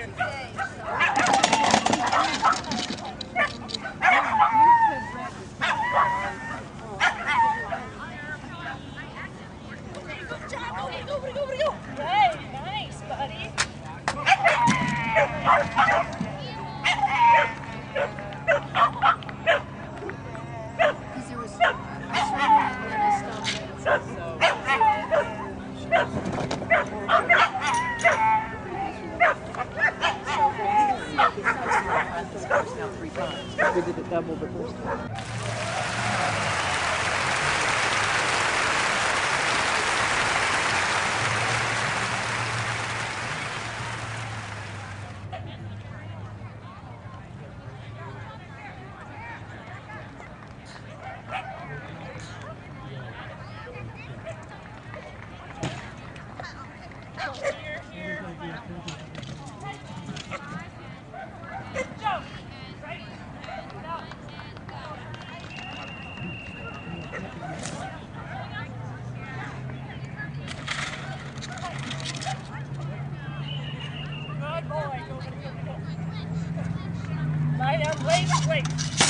Yay. double the first one. wait, wait.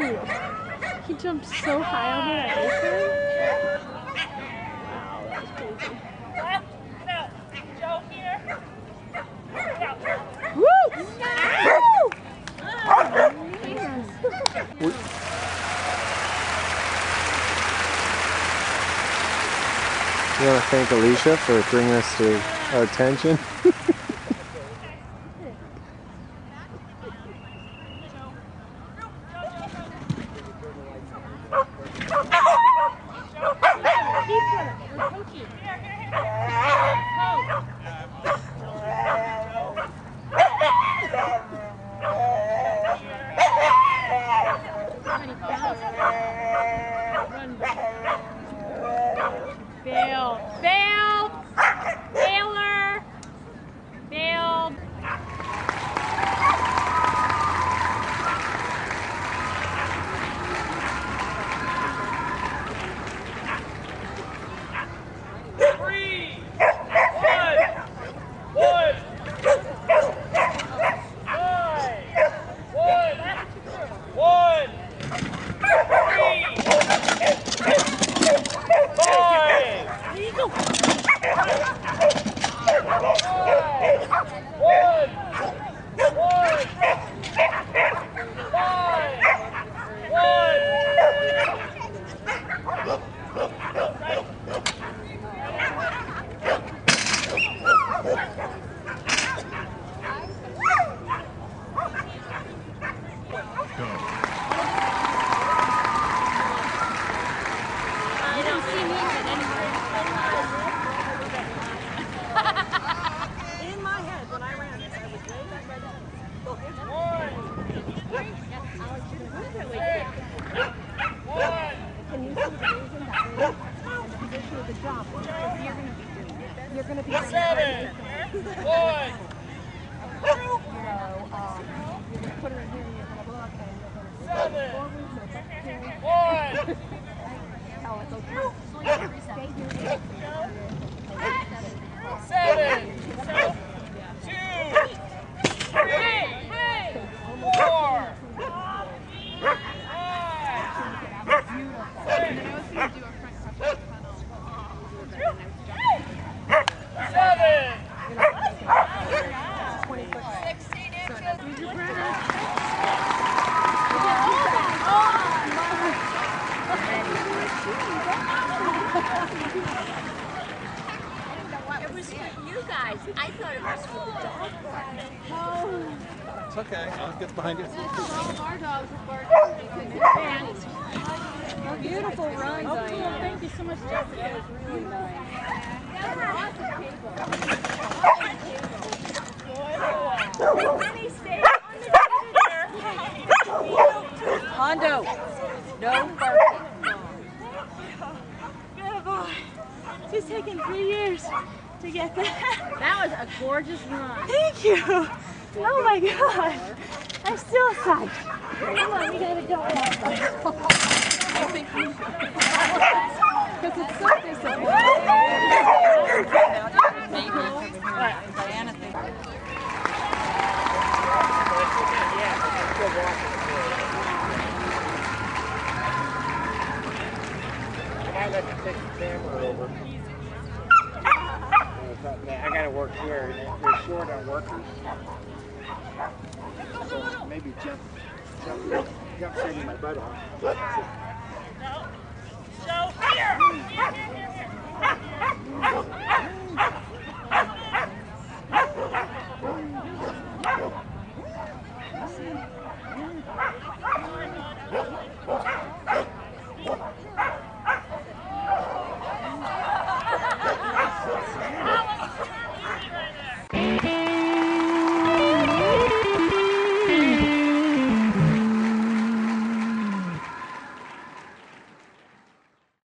He jumped so high over that A-frame. Wow, that was crazy. Woo! Woo! Oh, We're You want to thank Alicia for bringing us to our attention? for you guys. I thought it was for the dog park. It's okay. I'll get behind you. Our dogs were barking. Beautiful run, Diane. Oh, Thank you so much, Jessica. It was really nice. Hondo, to get that. That was a gorgeous run. Thank you. Oh my god. I'm still psyched. Come on, we gotta go. Because it's so disappointing. I let you take the camera over. Work here. They're short on workers. So maybe jump, jump, jump saving my butt off. So here,